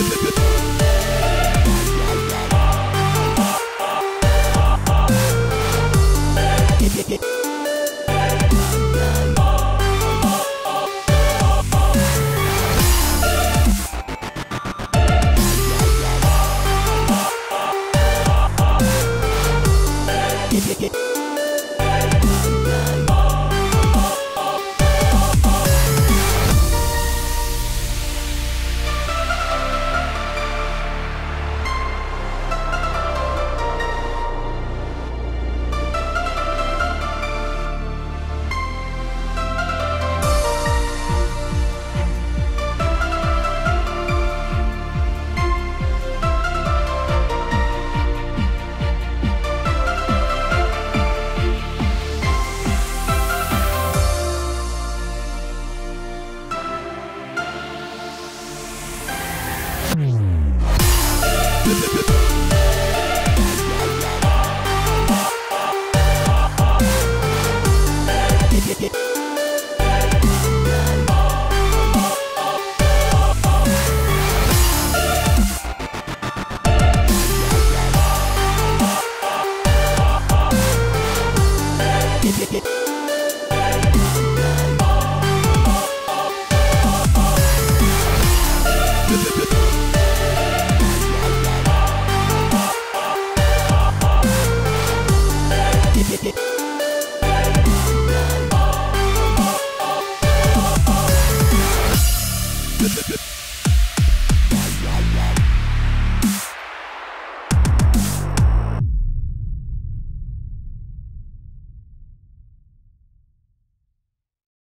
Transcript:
yeah, yeah. Ha ha!